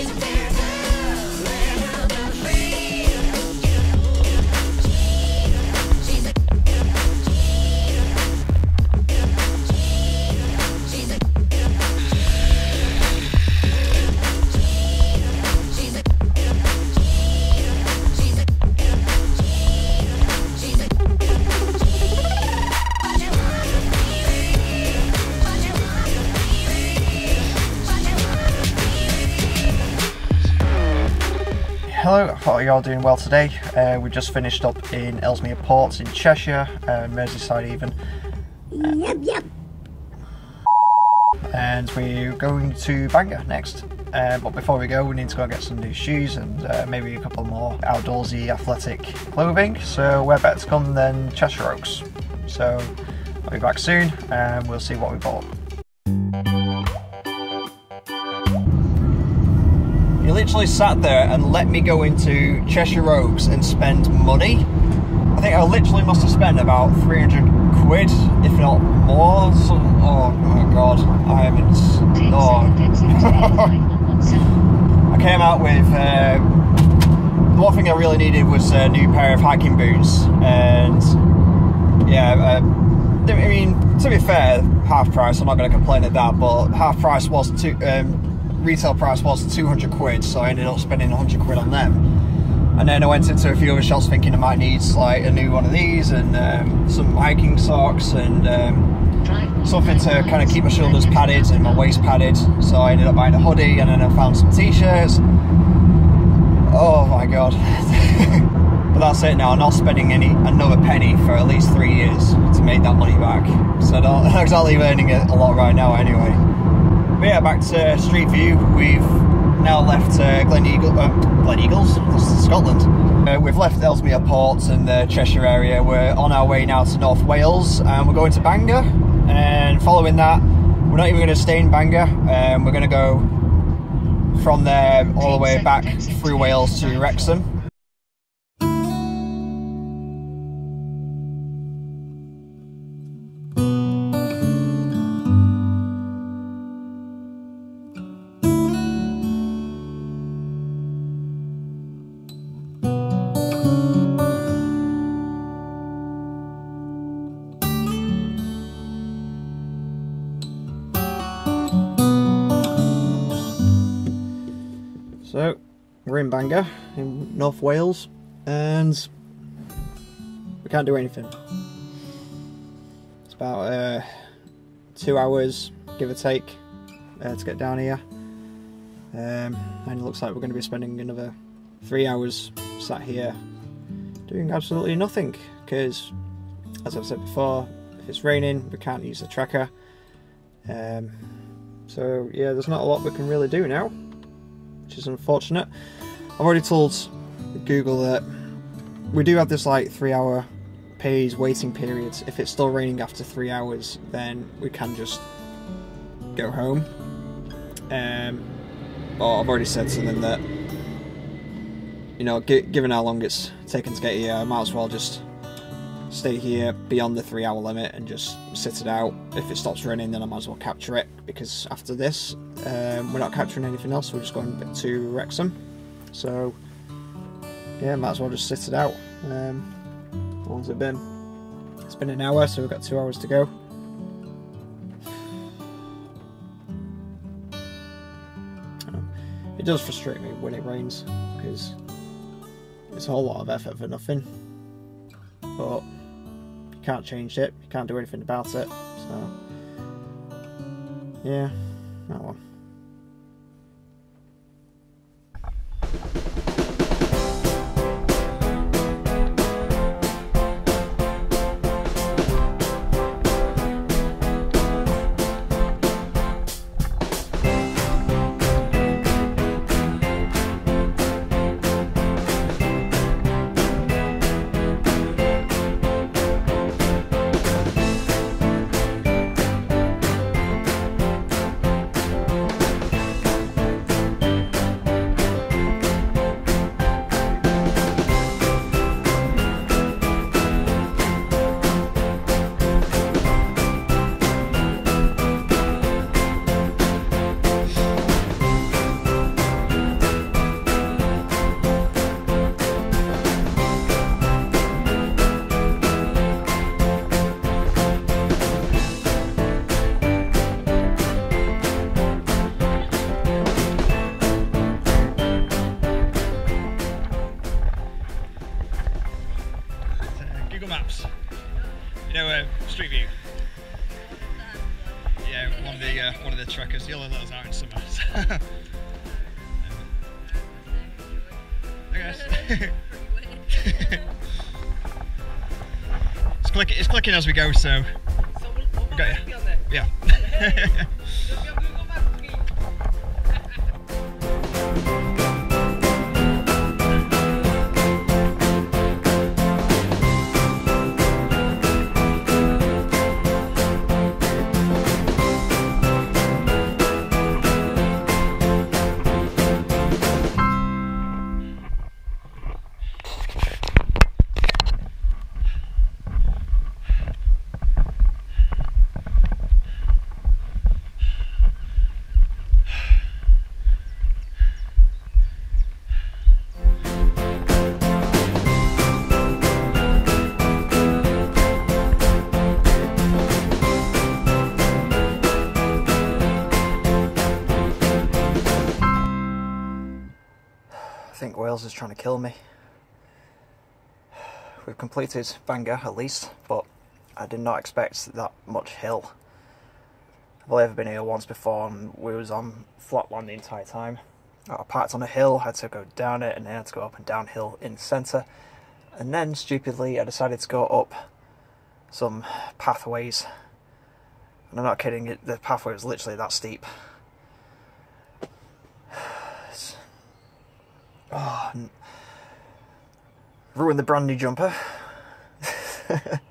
Feliz hope you're all doing well today. Uh, we just finished up in Ellesmere Ports in Cheshire, uh, Merseyside even. Yep, yep. And we're going to Bangor next. Uh, but before we go, we need to go and get some new shoes and uh, maybe a couple more outdoorsy athletic clothing. So where better to come than Cheshire Oaks? So I'll be back soon and we'll see what we bought. Literally sat there and let me go into Cheshire Oaks and spend money. I think I literally must have spent about 300 quid, if not more. So, oh my god, I haven't. Oh. I came out with. Uh, the one thing I really needed was a new pair of hiking boots, and yeah, uh, I mean, to be fair, half price. I'm not going to complain at that, but half price was too. Um, retail price was 200 quid, so I ended up spending 100 quid on them. And then I went into a few other shops thinking I might need like a new one of these and um, some hiking socks and um, something to kind of keep my shoulders padded and my waist padded. So I ended up buying a hoodie and then I found some t-shirts. Oh my god. but that's it now. I'm not spending any another penny for at least three years to make that money back. So I'm not exactly earning it a lot right now anyway. But yeah, back to Street View. We've now left uh, Glen, Eagle, uh, Gleneagles, Scotland. Uh, we've left Ellesmere Port and the Cheshire area. We're on our way now to North Wales and we're going to Bangor. And following that, we're not even going to stay in Bangor. Um, we're going to go from there all the way back through Wales to Wrexham. So, we're in Bangor, in North Wales, and we can't do anything. It's about uh, two hours, give or take, uh, to get down here. Um, and it looks like we're going to be spending another three hours sat here doing absolutely nothing, because, as I've said before, if it's raining, we can't use the Trekker. Um, so, yeah, there's not a lot we can really do now which is unfortunate. I've already told Google that we do have this like three hour pays waiting period. If it's still raining after three hours, then we can just go home. Um, but I've already said to them that, you know, given how long it's taken to get here, I might as well just stay here beyond the three hour limit and just sit it out. If it stops raining, then I might as well capture it because after this, um, we're not capturing anything else. We're just going to Wrexham. So, yeah, might as well just sit it out. Um, how long's it been? It's been an hour, so we've got two hours to go. It does frustrate me when it rains because it's a whole lot of effort for nothing. But you can't change it, you can't do anything about it, so yeah, that one. It's clicking. It's clicking as we go. So So we'll, we'll Got ya. be on yeah. think Wales is trying to kill me. We've completed Bangor at least, but I did not expect that much hill. I've only ever been here once before and we was on flat land the entire time. I parked on a hill, had to go down it and then had to go up and down hill in the centre. And then stupidly I decided to go up some pathways. And I'm not kidding, the pathway was literally that steep. Oh, ruined the brand new jumper.